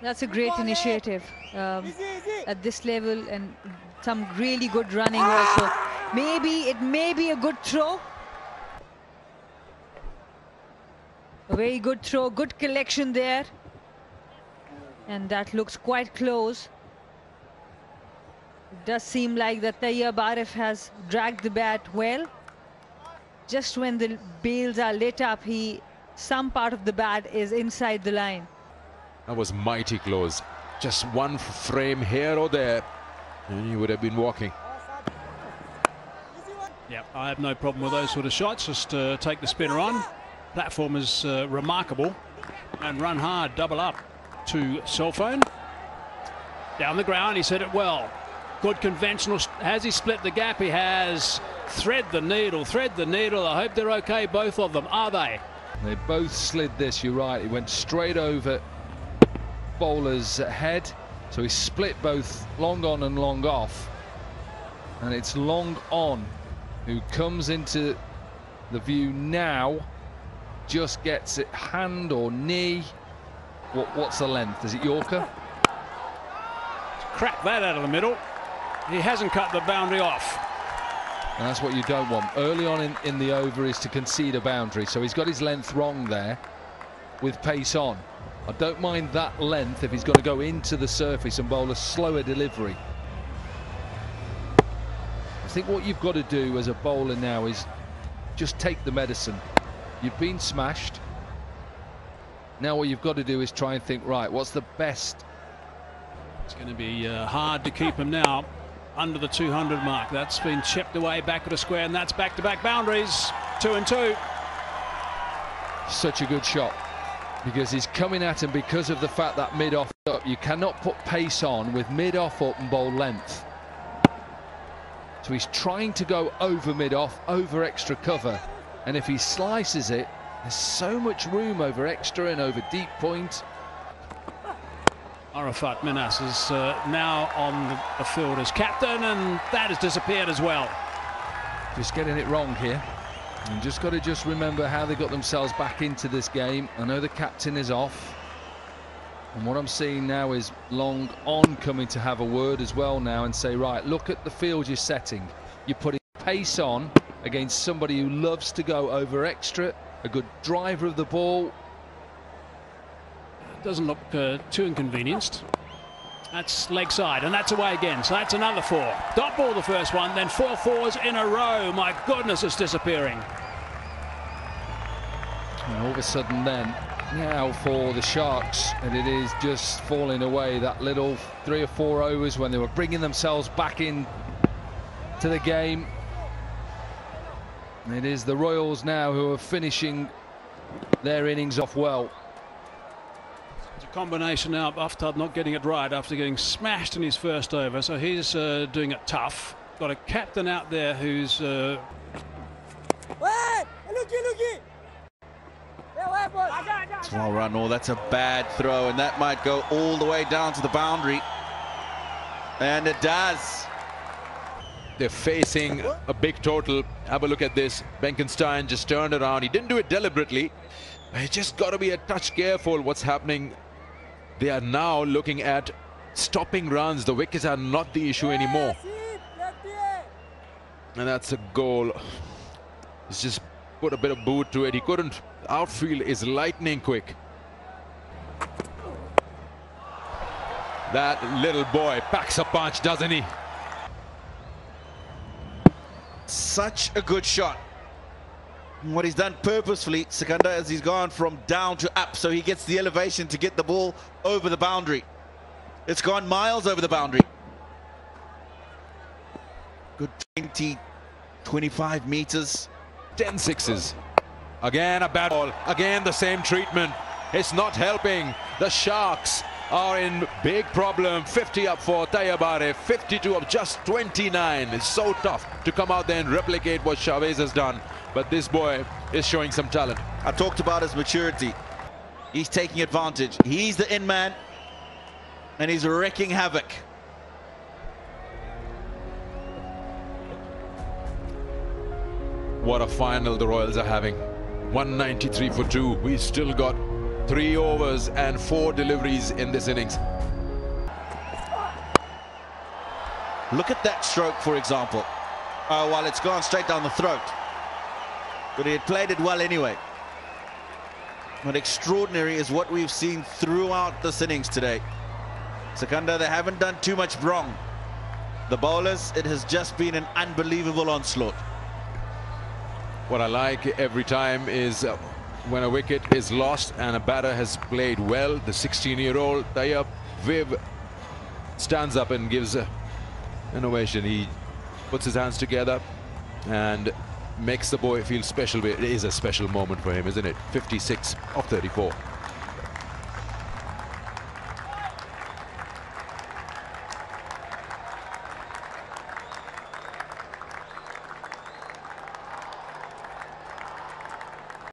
That's a great initiative um, at this level and some really good running also. Maybe it may be a good throw. A very good throw, good collection there. And that looks quite close. It does seem like that Tayyab Arif has dragged the bat well. Just when the bails are lit up, he some part of the bat is inside the line. That was mighty close. Just one frame here or there, and he would have been walking. Yeah, I have no problem with those sort of shots. Just uh, take the spinner on. Platform is uh, remarkable. And run hard, double up to cell phone. Down the ground, he said it well. Good conventional. Has he split the gap? He has. Thread the needle, thread the needle. I hope they're okay, both of them. Are they? They both slid this, you're right. He went straight over bowler's head. So he split both long on and long off. And it's long on who comes into the view now. Just gets it hand or knee. What, what's the length? Is it Yorker? Crack that out of the middle. He hasn't cut the boundary off. And that's what you don't want. Early on in, in the over is to concede a boundary. So he's got his length wrong there with pace on. I don't mind that length if he's going to go into the surface and bowl a slower delivery. I think what you've got to do as a bowler now is just take the medicine. You've been smashed. Now what you've got to do is try and think, right, what's the best? It's going to be uh, hard to keep him now under the 200 mark. That's been chipped away back at a square, and that's back-to-back -back boundaries. Two and two. Such a good shot because he's coming at him because of the fact that mid-off up. You cannot put pace on with mid-off up and bowl length. So he's trying to go over mid-off, over extra cover. And if he slices it, there's so much room over extra and over deep point. Arafat Minhas is uh, now on the field as captain, and that has disappeared as well. Just getting it wrong here. And just got to just remember how they got themselves back into this game. I know the captain is off. And what I'm seeing now is Long on coming to have a word as well now and say, right, look at the field you're setting. You're putting pace on against somebody who loves to go over extra, a good driver of the ball, doesn't look uh, too inconvenienced. That's leg side, and that's away again. So that's another four. Dot ball the first one, then four fours in a row. My goodness, it's disappearing. And all of a sudden, then now for the Sharks, and it is just falling away. That little three or four overs when they were bringing themselves back in to the game. It is the Royals now who are finishing their innings off well. It's a combination now of Aftad not getting it right after getting smashed in his first over, so he's uh, doing it tough. Got a captain out there who's. Uh... It's well run, or that's a bad throw, and that might go all the way down to the boundary. And it does. They're facing a big total. Have a look at this. Benkenstein just turned around. He didn't do it deliberately. He just got to be a touch careful what's happening they are now looking at stopping runs. The wickets are not the issue anymore. And that's a goal. He's just put a bit of boot to it. He couldn't. Outfield is lightning quick. That little boy packs a punch, doesn't he? Such a good shot what he's done purposefully, Sikandar, as he's gone from down to up, so he gets the elevation to get the ball over the boundary. It's gone miles over the boundary. Good 20, 25 meters. 10 sixes. Again, a bad ball. Again, the same treatment. It's not helping. The Sharks are in big problem. 50 up for Tayyab Arif, 52 up, just 29. It's so tough to come out there and replicate what Chavez has done. But this boy is showing some talent. I talked about his maturity. He's taking advantage. He's the in man, and he's wreaking havoc. What a final the Royals are having. 193 for two. We still got Three overs and four deliveries in this innings. Look at that stroke, for example. Oh, well, it's gone straight down the throat. But he had played it well anyway. But extraordinary is what we've seen throughout this innings today. Sikandar, they haven't done too much wrong. The bowlers, it has just been an unbelievable onslaught. What I like every time is uh, when a wicket is lost and a batter has played well, the 16-year-old Tayyab Viv stands up and gives a, an ovation. He puts his hands together and makes the boy feel special. It is a special moment for him, isn't it? 56 of 34.